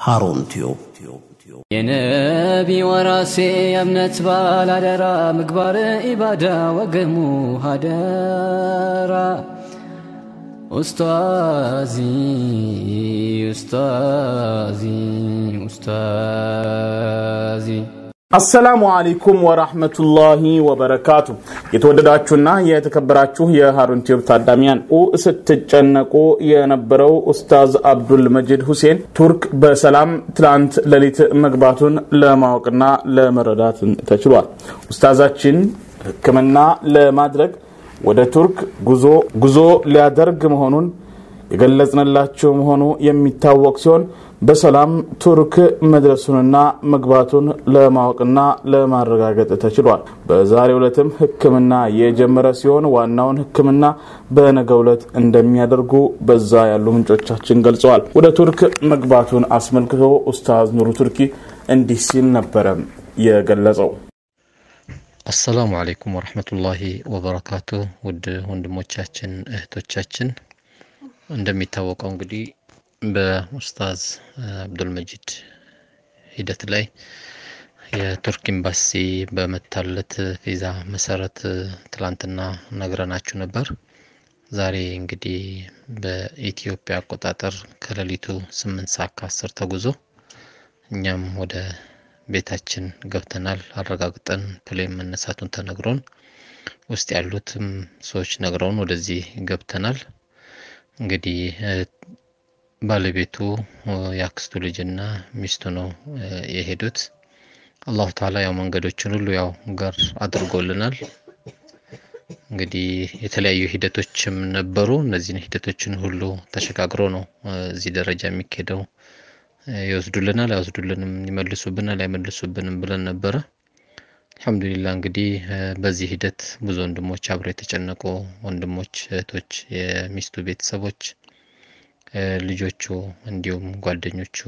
ሃሩን ቲዩብ የነቢ ወራሴ የእምነት ባለአደራ ምግባር ኢባዳ ወገሙ ሀደራ። ኡስታዚ ኡስታዚ ኡስታዚ السلام عليكم ورحمة الله وبركاته። የተወደዳችሁና የተከበራችሁ የሃሩን ቲዩብ ታዳሚያን ስትጨነቁ የነበረው ኡስታዝ አብዱል መጂድ ሁሴን ቱርክ በሰላም ትላንት ሌሊት መግባቱን ለማወቅና ለመረዳት ተችሏል። ኡስታዛችን ሕክምና ለማድረግ ወደ ቱርክ ጉዞ ሊያደርግ መሆኑን የገለጽንላቸው መሆኑ የሚታወቅ ሲሆን በሰላም ቱርክ መድረሱንና መግባቱን ለማወቅና ለማረጋገጥ ተችሏል። በዛሬው ዕለትም ሕክምና የጀመረ ሲሆን ዋናውን ሕክምና በነገው ዕለት እንደሚያደርጉ በዛ ያሉ ምንጮቻችን ገልጸዋል። ወደ ቱርክ መግባቱን አስመልክቶ ኡስታዝ ኑሩ ቱርኪ እንዲህ ሲል ነበረ የገለጸው። አሰላሙ አለይኩም ወረህመቱላሂ ወበረካቱ። ውድ ወንድሞቻችን እህቶቻችን እንደሚታወቀው እንግዲህ በኡስታዝ አብዱልመጂድ ሂደት ላይ የቱርክ ኤምባሲ በመታለት ቪዛ መሰረት ትላንትና ነግረናችሁ ነበር። ዛሬ እንግዲህ በኢትዮጵያ አቆጣጠር ከሌሊቱ ስምንት ሰዓት ከአስር ተጉዞ እኛም ወደ ቤታችን ገብተናል። አረጋግጠን plane መነሳቱን ተነግሮን ውስጥ ያሉትም ሰዎች ነግረውን ወደዚህ ገብተናል። እንግዲህ ባለቤቱ የአክስቱ ልጅና ሚስቱ ነው የሄዱት። አላሁ ተዓላ ያው መንገዶችን ሁሉ ያው ጋር አድርጎልናል። እንግዲህ የተለያዩ ሂደቶችም ነበሩ። እነዚህን ሂደቶችን ሁሉ ተሸጋግሮ ነው እዚህ ደረጃ የሚካሄደው። ይወስዱልናል፣ አይወስዱልንም፣ ይመልሱብናል፣ አይመልሱብንም ብለን ነበረ። አልሐምዱሊላ እንግዲህ በዚህ ሂደት ብዙ ወንድሞች አብረው የተጨነቁ ወንድሞች፣ እህቶች፣ የሚስቱ ቤተሰቦች ልጆቹ እንዲሁም ጓደኞቹ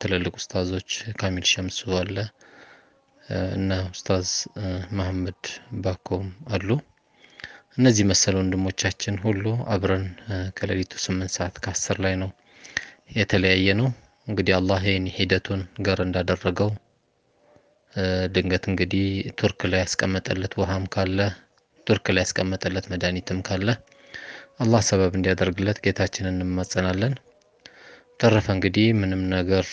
ትልልቅ ኡስታዞች ካሚል ሸምሱ አለ እና ኡስታዝ መሐመድ ባኮም አሉ። እነዚህ መሰል ወንድሞቻችን ሁሉ አብረን ከሌሊቱ ስምንት ሰዓት ከአስር ላይ ነው የተለያየ ነው። እንግዲህ አላህ ይህን ሂደቱን ገር እንዳደረገው ድንገት እንግዲህ ቱርክ ላይ ያስቀመጠለት ውሃም ካለ ቱርክ ላይ ያስቀመጠለት መድኃኒትም ካለ አላህ ሰበብ እንዲያደርግለት ጌታችንን እንማጸናለን። ተረፈ እንግዲህ ምንም ነገር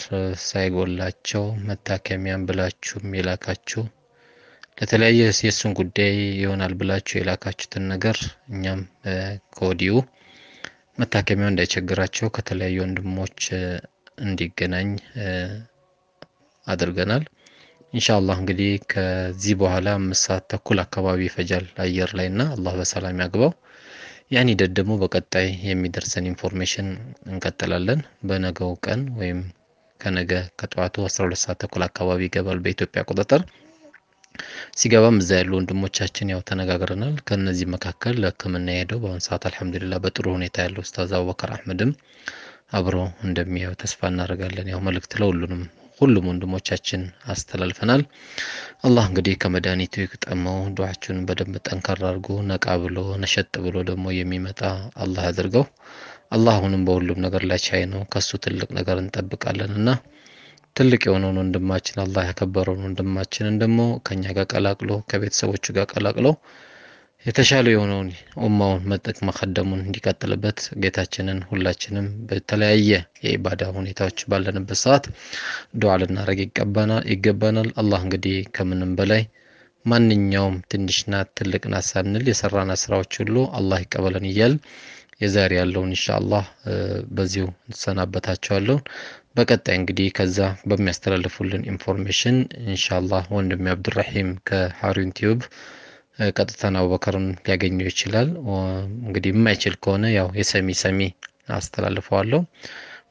ሳይጎላቸው መታከሚያም ብላችሁም የላካችሁ ለተለያየ የእሱን ጉዳይ ይሆናል ብላችሁ የላካችሁትን ነገር እኛም ከወዲሁ መታከሚያው እንዳይቸግራቸው ከተለያዩ ወንድሞች እንዲገናኝ አድርገናል። إن شاء الله እንግዲህ ከዚህ በኋላ አምስት ሰዓት ተኩል አካባቢ ይፈጃል አየር ላይ እና አላህ በሰላም ያግባው። ያን ሂደት ደግሞ በቀጣይ የሚደርሰን information እንቀጥላለን። በነገው ቀን ወይም ከነገ ከጠዋቱ 12 ሰዓት ተኩል አካባቢ ይገባል በኢትዮጵያ አቆጣጠር። ሲገባም እዛ ያሉ ወንድሞቻችን ያው ተነጋግረናል። ከነዚህ መካከል ለሕክምና የሄደው በአሁኑ ሰዓት الحمد لله በጥሩ ሁኔታ ያለው ኡስታዝ አቡበከር አህመድም አብሮ እንደሚያዩ ተስፋ እናደርጋለን። ያው መልእክት ለሁሉንም ሁሉም ወንድሞቻችን አስተላልፈናል። አላህ እንግዲህ ከመድኃኒቱ ይቅጠመው። ዱዓችሁን በደንብ ጠንከር አድርጎ ነቃ ብሎ ነሸጥ ብሎ ደግሞ የሚመጣ አላህ ያድርገው። አላህ አሁንም በሁሉም ነገር ላይ ቻይ ነው። ከሱ ትልቅ ነገር እንጠብቃለን እና ትልቅ የሆነውን ወንድማችን አላህ ያከበረውን ወንድማችንን ደግሞ ከኛ ጋር ቀላቅሎ ከቤተሰቦቹ ጋር ቀላቅሎ የተሻለ የሆነውን ኡማውን መጠቅ መከደሙን እንዲቀጥልበት ጌታችንን ሁላችንም በተለያየ የኢባዳ ሁኔታዎች ባለንበት ሰዓት ዱዓ ልናደርግ ይገባናል። አላህ እንግዲህ ከምንም በላይ ማንኛውም ትንሽ ናት ትልቅ ናት ሳንል የሰራናት ስራዎች ሁሉ አላህ ይቀበለን እያል የዛሬ ያለውን ኢንሻአላህ በዚሁ እንሰናበታቸዋለሁ። በቀጣይ እንግዲህ ከዛ በሚያስተላልፉልን ኢንፎርሜሽን ኢንሻአላህ ወንድሜ አብዱራሂም ከሀሩን ቲዩብ ቀጥታን አቡበከርን ሊያገኘው ይችላል። እንግዲህ የማይችል ከሆነ ያው የሰሚ ሰሚ አስተላልፈዋለሁ።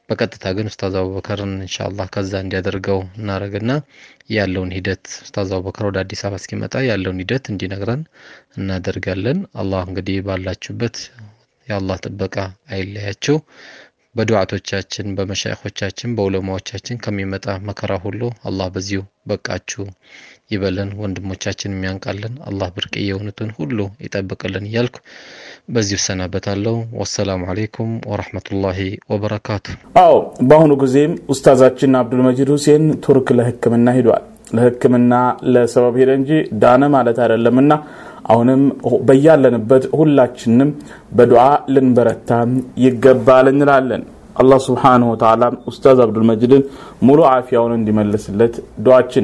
በቀጥታ ግን ኡስታዝ አቡበከርን ኢንሻአላህ ከዛ እንዲያደርገው እናደርግና ያለውን ሂደት ኡስታዝ አቡበከር ወደ አዲስ አበባ እስኪመጣ ያለውን ሂደት እንዲነግረን እናደርጋለን። አላህ እንግዲህ ባላችሁበት የአላህ ጥበቃ አይለያችሁ። በዱዓቶቻችን በመሻይኾቻችን በኡለማዎቻችን ከሚመጣ መከራ ሁሉ አላህ በዚሁ በቃችሁ ይበለን። ወንድሞቻችን የሚያንቃልን አላህ ብርቅዬ የሆኑትን ሁሉ ይጠብቅልን እያልኩ በዚሁ እሰናበታለሁ። ወሰላሙ አሌይኩም ወረሕመቱላሂ ወበረካቱ። አዎ በአሁኑ ጊዜም ኡስታዛችን አብዱልመጂድ ሁሴን ቱርክ ለሕክምና ሂዷል። ለሕክምና ለሰበብ ሄደ እንጂ ዳነ ማለት አይደለምና አሁንም በያለንበት ሁላችንም በዱዓ ልንበረታ ይገባል እንላለን። አላህ ስብሓንሁ ወተዓላ ኡስታዝ አብዱልመጂድን ሙሉ አፊያውን እንዲመልስለት ዱዓችን ነው።